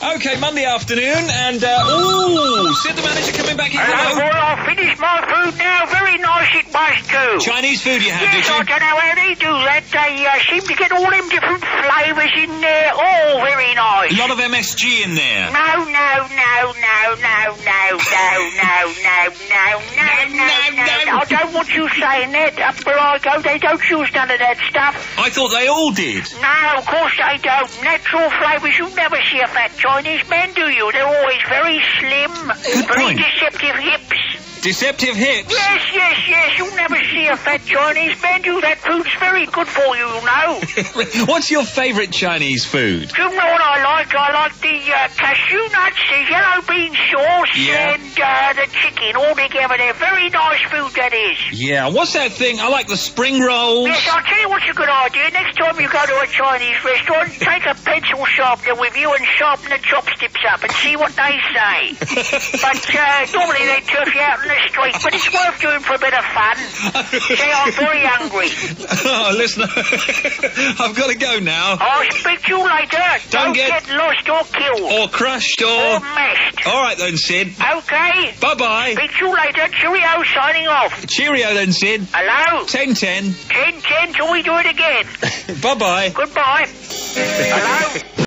Okay, Monday afternoon, and uh, ooh, Sid the manager coming back in. Hello, boy, I've finished my food now. Very nice it was, too. Chinese food you had, Yes, did I you? don't know how they do that. They uh, seem to get all them different flavours in there. Oh, very nice. A lot of MSG in there. No, no, no, no. I don't want you saying that. Up where I go, they don't use none of that stuff. I thought they all did. No, of course they don't. Natural flavours, you never see a fat Chinese man, do you? They're always very slim, Good very point. deceptive hips. Deceptive hips. Yes, yes, yes. You'll never see a fat Chinese man do that. Food's very good for you, you know. What's your favourite Chinese food? Do you know what I like? I like the uh, cashew nuts, the yellow bean sauce, Yeah. and uh, the chicken all together. They're very nice food, that is. Yeah, what's that thing? I like the spring rolls. Yes, I'll tell you what's a good idea. Next time you go to a Chinese restaurant, take a pencil sharpener with you and sharpen the chopsticks up and see what they say. but uh, normally they turf you out in the street, but it's worth doing for a bit of fun. See, I'm very hungry. oh, listen, I've got to go now. I'll speak to you later. Don't get- lost or killed. Or crushed, Or or... mashed. All right then, Sid. Okay. Bye-bye. Speak to you later. Cheerio, signing off. Cheerio then, Sid. Hello? 10-10. 10 10 till we do it again. Bye-bye. Goodbye. Hello?